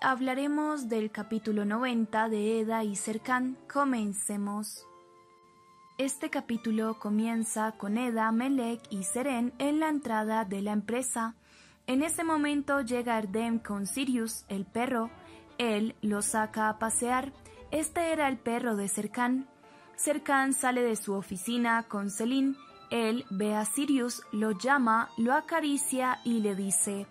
hablaremos del capítulo 90 de Eda y Serkan. Comencemos. Este capítulo comienza con Eda, Melek y Seren en la entrada de la empresa. En ese momento llega Erdem con Sirius, el perro. Él lo saca a pasear. Este era el perro de Serkan. Serkan sale de su oficina con Celine. Él ve a Sirius, lo llama, lo acaricia y le dice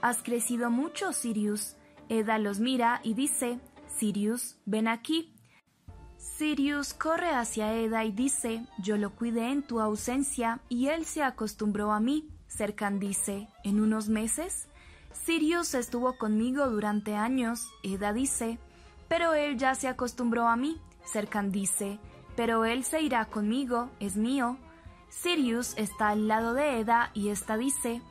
Has crecido mucho, Sirius. Eda los mira y dice Sirius, ven aquí. Sirius corre hacia Eda y dice Yo lo cuidé en tu ausencia y él se acostumbró a mí. Serkan dice ¿En unos meses? Sirius estuvo conmigo durante años. Eda dice Pero él ya se acostumbró a mí. Serkan dice Pero él se irá conmigo, es mío. Sirius está al lado de Eda y esta dice,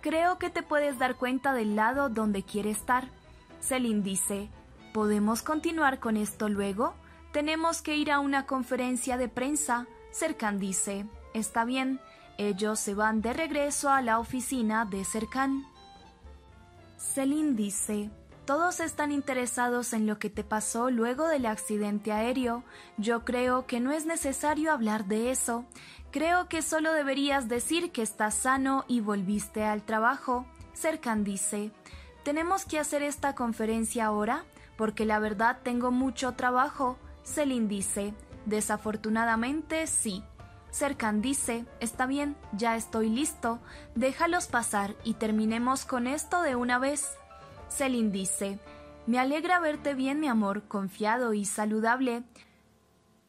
Creo que te puedes dar cuenta del lado donde quiere estar. Celine dice, ¿podemos continuar con esto luego? Tenemos que ir a una conferencia de prensa. Serkan dice, está bien. Ellos se van de regreso a la oficina de Serkan. Celine dice, todos están interesados en lo que te pasó luego del accidente aéreo. Yo creo que no es necesario hablar de eso. Creo que solo deberías decir que estás sano y volviste al trabajo. Serkan dice, ¿tenemos que hacer esta conferencia ahora? Porque la verdad tengo mucho trabajo. Celine dice, desafortunadamente sí. Serkan dice, está bien, ya estoy listo, déjalos pasar y terminemos con esto de una vez. Celine dice, Me alegra verte bien, mi amor, confiado y saludable.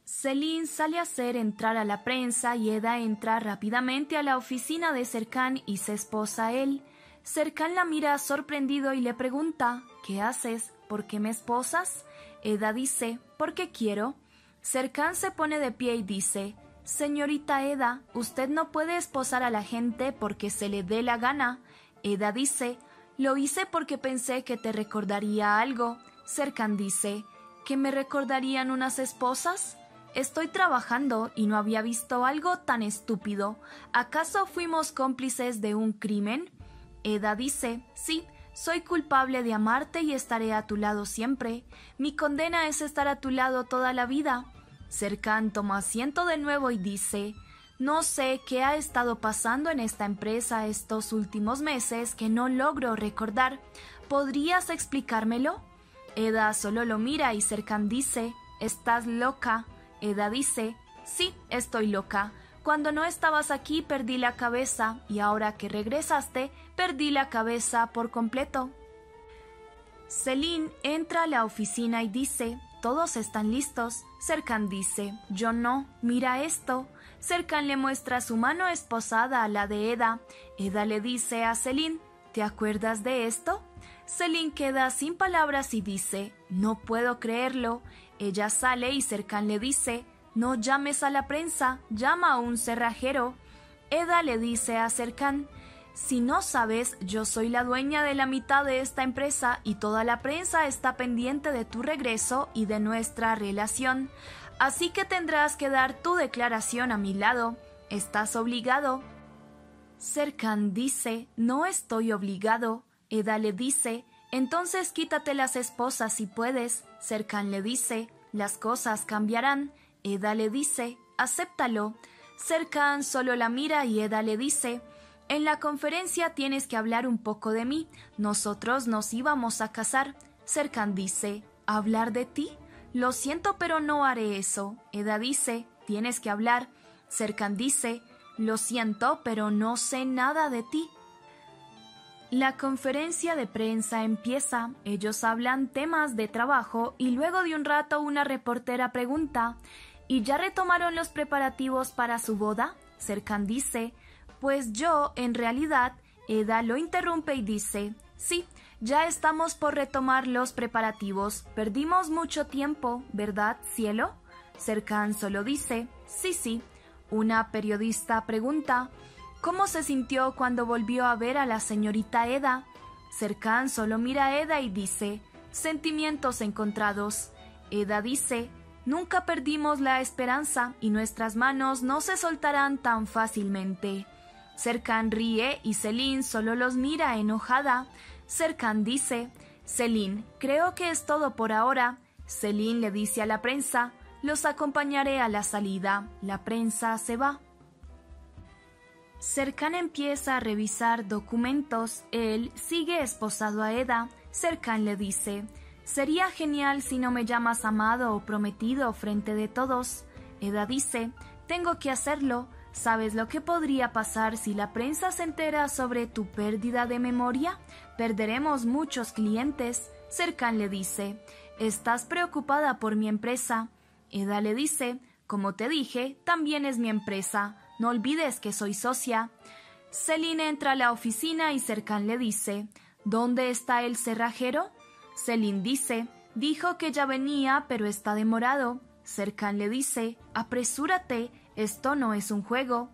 Celine sale a hacer entrar a la prensa y Eda entra rápidamente a la oficina de Serkan y se esposa él. Serkan la mira sorprendido y le pregunta, ¿qué haces? ¿Por qué me esposas? Eda dice, porque quiero. Serkan se pone de pie y dice, Señorita Eda, usted no puede esposar a la gente porque se le dé la gana. Eda dice, lo hice porque pensé que te recordaría algo. Serkan dice, ¿que me recordarían unas esposas? Estoy trabajando y no había visto algo tan estúpido. ¿Acaso fuimos cómplices de un crimen? Eda dice, sí, soy culpable de amarte y estaré a tu lado siempre. Mi condena es estar a tu lado toda la vida. Serkan toma asiento de nuevo y dice, no sé qué ha estado pasando en esta empresa estos últimos meses que no logro recordar. ¿Podrías explicármelo? Eda solo lo mira y Serkan dice, Estás loca. Eda dice, Sí, estoy loca. Cuando no estabas aquí perdí la cabeza y ahora que regresaste perdí la cabeza por completo. Celine entra a la oficina y dice, Todos están listos. Serkan dice, Yo no, mira esto. Serkan le muestra su mano esposada a la de Eda. Eda le dice a Celine, ¿te acuerdas de esto? Celine queda sin palabras y dice, no puedo creerlo. Ella sale y Serkan le dice, no llames a la prensa, llama a un cerrajero. Eda le dice a Serkan, si no sabes, yo soy la dueña de la mitad de esta empresa y toda la prensa está pendiente de tu regreso y de nuestra relación. Así que tendrás que dar tu declaración a mi lado. ¿Estás obligado? Serkan dice, no estoy obligado. Eda le dice, entonces quítate las esposas si puedes. Serkan le dice, las cosas cambiarán. Eda le dice, acéptalo. Serkan solo la mira y Eda le dice, en la conferencia tienes que hablar un poco de mí. Nosotros nos íbamos a casar. Serkan dice, ¿hablar de ti? Lo siento, pero no haré eso. Eda dice, tienes que hablar. Serkan dice, lo siento, pero no sé nada de ti. La conferencia de prensa empieza, ellos hablan temas de trabajo y luego de un rato una reportera pregunta, ¿y ya retomaron los preparativos para su boda? Serkan dice, pues yo, en realidad, Eda lo interrumpe y dice, sí, ya estamos por retomar los preparativos. Perdimos mucho tiempo, ¿verdad, cielo? Serkan solo dice, sí, sí. Una periodista pregunta, ¿cómo se sintió cuando volvió a ver a la señorita Eda? Serkan solo mira a Eda y dice, sentimientos encontrados. Eda dice, nunca perdimos la esperanza y nuestras manos no se soltarán tan fácilmente. Serkan ríe y Celine solo los mira enojada. Serkan dice, Celine, creo que es todo por ahora. Celine le dice a la prensa, los acompañaré a la salida. La prensa se va. Serkan empieza a revisar documentos. Él sigue esposado a Eda. Serkan le dice, Sería genial si no me llamas amado o prometido frente de todos. Eda dice, Tengo que hacerlo. ¿Sabes lo que podría pasar si la prensa se entera sobre tu pérdida de memoria? Perderemos muchos clientes. Serkan le dice, Estás preocupada por mi empresa. Eda le dice, Como te dije, también es mi empresa. No olvides que soy socia. Celine entra a la oficina y Serkan le dice, ¿Dónde está el cerrajero? Celine dice, dijo que ya venía, pero está demorado. Serkan le dice, apresúrate, esto no es un juego.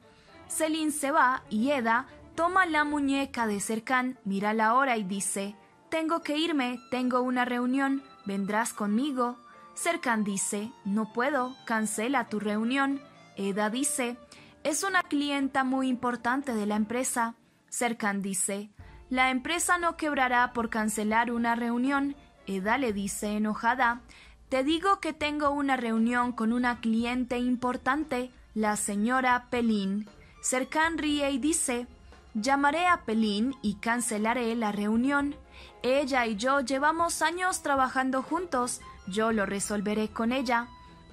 Celine se va y Eda toma la muñeca de Serkan, mira la hora y dice, tengo que irme, tengo una reunión, ¿vendrás conmigo? Serkan dice, no puedo, cancela tu reunión. Eda dice, es una clienta muy importante de la empresa. Serkan dice, la empresa no quebrará por cancelar una reunión. Eda le dice enojada, te digo que tengo una reunión con una cliente importante, la señora Pelín. Serkan ríe y dice, llamaré a Pelín y cancelaré la reunión. Ella y yo llevamos años trabajando juntos, yo lo resolveré con ella.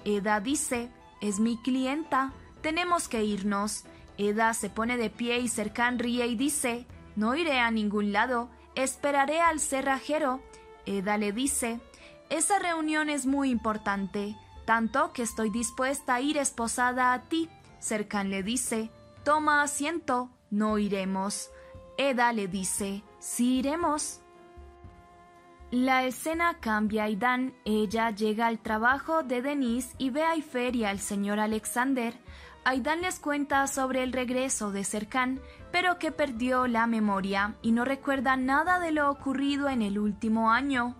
Eda dice, es mi clienta. Tenemos que irnos. Eda se pone de pie y Cercán ríe y dice, No iré a ningún lado, esperaré al cerrajero. Eda le dice, Esa reunión es muy importante, tanto que estoy dispuesta a ir esposada a ti. Cercán le dice, Toma asiento, no iremos. Eda le dice, Sí iremos. La escena cambia y Dan, ella llega al trabajo de Denise y ve a Ifer y al señor Alexander. Aidan les cuenta sobre el regreso de Serkan, pero que perdió la memoria y no recuerda nada de lo ocurrido en el último año.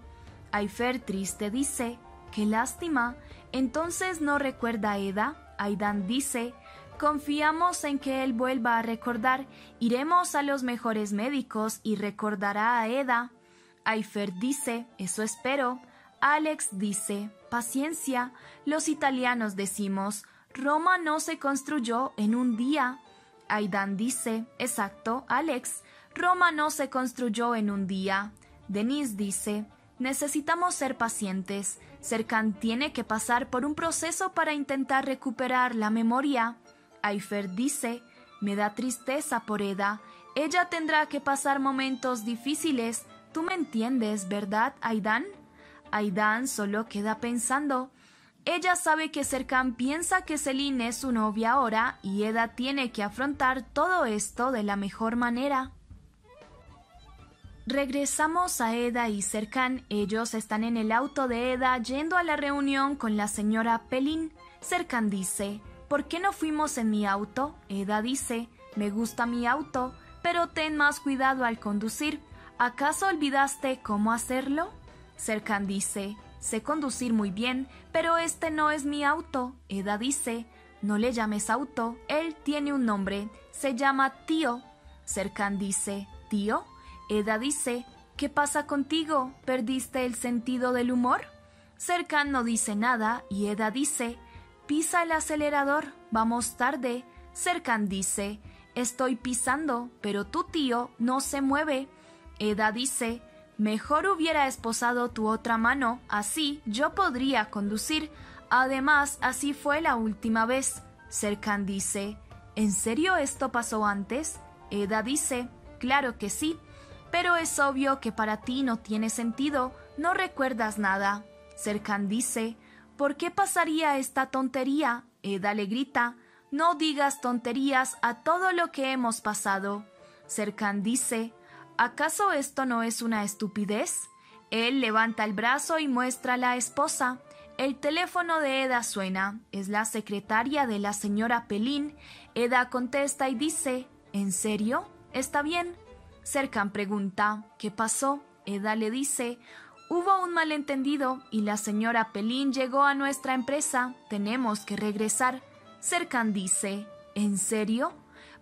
Aifer triste dice, qué lástima, entonces no recuerda a Eda. Aidan dice, confiamos en que él vuelva a recordar, iremos a los mejores médicos y recordará a Eda. Aifer dice, eso espero. Alex dice, paciencia, los italianos decimos, Roma no se construyó en un día. Aidan dice, exacto, Alex, Roma no se construyó en un día. Denise dice, necesitamos ser pacientes. Serkan tiene que pasar por un proceso para intentar recuperar la memoria. Aifer dice, me da tristeza por Eda. Ella tendrá que pasar momentos difíciles. Tú me entiendes, ¿verdad, Aidan? Aidan solo queda pensando. Ella sabe que Serkan piensa que Celine es su novia ahora y Eda tiene que afrontar todo esto de la mejor manera. Regresamos a Eda y Serkan. Ellos están en el auto de Eda yendo a la reunión con la señora Pelin. Serkan dice, ¿por qué no fuimos en mi auto? Eda dice, me gusta mi auto, pero ten más cuidado al conducir. ¿Acaso olvidaste cómo hacerlo? Serkan dice, Sé conducir muy bien, pero este no es mi auto. Eda dice, no le llames auto, él tiene un nombre, se llama tío. Serkan dice, ¿tío? Eda dice, ¿qué pasa contigo? ¿Perdiste el sentido del humor? Serkan no dice nada y Eda dice, pisa el acelerador, vamos tarde. Serkan dice, estoy pisando, pero tu tío no se mueve. Eda dice, Mejor hubiera esposado tu otra mano, así yo podría conducir. Además, así fue la última vez. Serkan dice, ¿En serio esto pasó antes? Eda dice, claro que sí, pero es obvio que para ti no tiene sentido, no recuerdas nada. Serkan dice, ¿por qué pasaría esta tontería? Eda le grita, no digas tonterías a todo lo que hemos pasado. Serkan dice, ¿Acaso esto no es una estupidez? Él levanta el brazo y muestra a la esposa. El teléfono de Eda suena. Es la secretaria de la señora Pelín. Eda contesta y dice, ¿En serio? ¿Está bien? Cercan pregunta, ¿qué pasó? Eda le dice, Hubo un malentendido y la señora Pelín llegó a nuestra empresa. Tenemos que regresar. Cercan dice, ¿En serio?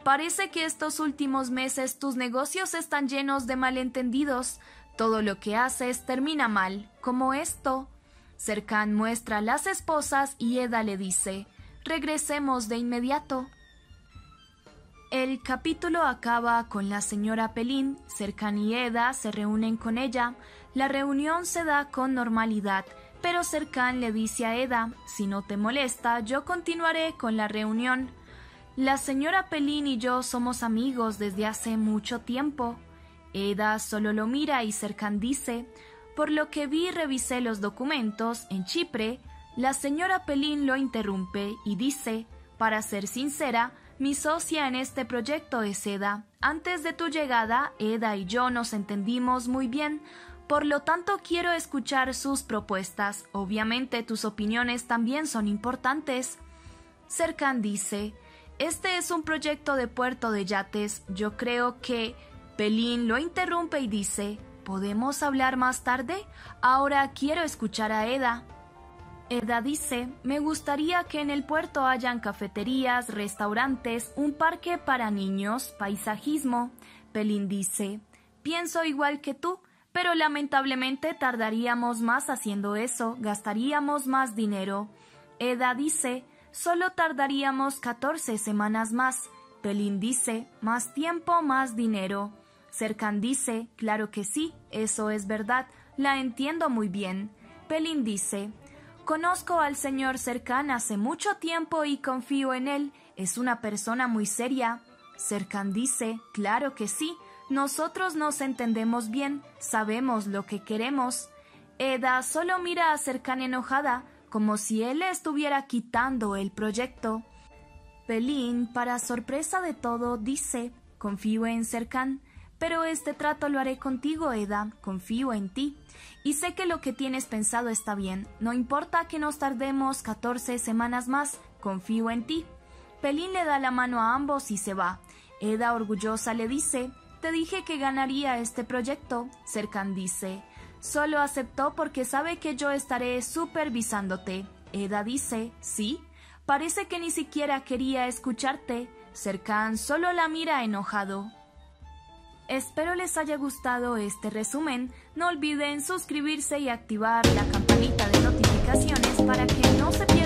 Parece que estos últimos meses tus negocios están llenos de malentendidos. Todo lo que haces termina mal, como esto. Cercán muestra las esposas y Eda le dice, regresemos de inmediato. El capítulo acaba con la señora Pelín, Cercán y Eda se reúnen con ella. La reunión se da con normalidad, pero Cercán le dice a Eda, si no te molesta, yo continuaré con la reunión. La señora Pelín y yo somos amigos desde hace mucho tiempo. Eda solo lo mira y Cercán dice, por lo que vi revisé los documentos en Chipre, la señora Pelín lo interrumpe y dice, para ser sincera, mi socia en este proyecto es Eda. Antes de tu llegada, Eda y yo nos entendimos muy bien, por lo tanto quiero escuchar sus propuestas. Obviamente tus opiniones también son importantes. Cercan dice, este es un proyecto de puerto de yates. Yo creo que... Pelín lo interrumpe y dice, ¿podemos hablar más tarde? Ahora quiero escuchar a Eda. Eda dice, me gustaría que en el puerto hayan cafeterías, restaurantes, un parque para niños, paisajismo. Pelín dice, pienso igual que tú, pero lamentablemente tardaríamos más haciendo eso, gastaríamos más dinero. Eda dice, solo tardaríamos 14 semanas más. Pelín dice, más tiempo, más dinero. Cercan dice, claro que sí, eso es verdad, la entiendo muy bien. Pelín dice, conozco al señor Cercan hace mucho tiempo y confío en él, es una persona muy seria. Cercan dice, claro que sí, nosotros nos entendemos bien, sabemos lo que queremos. Eda solo mira a Cercan enojada, como si él le estuviera quitando el proyecto. Pelín, para sorpresa de todo, dice, confío en Cercan, pero este trato lo haré contigo, Eda, confío en ti. Y sé que lo que tienes pensado está bien, no importa que nos tardemos 14 semanas más, confío en ti. Pelín le da la mano a ambos y se va. Eda orgullosa le dice, te dije que ganaría este proyecto. Cercan dice, solo aceptó porque sabe que yo estaré supervisándote. Eda dice, sí, parece que ni siquiera quería escucharte. Cercan solo la mira enojado. Espero les haya gustado este resumen. No olviden suscribirse y activar la campanita de notificaciones para que no se pierdan